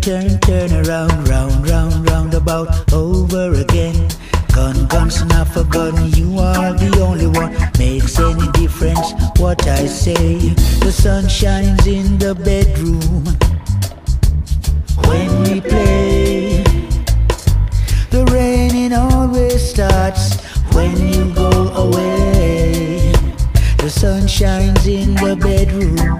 turn, turn, around, round, round, round about over again. Gun, gun's not for gun, you are the only one. Makes any difference what I say. The sun shines in the bedroom when we play. The raining always starts when you go away. The sun shines in the bedroom.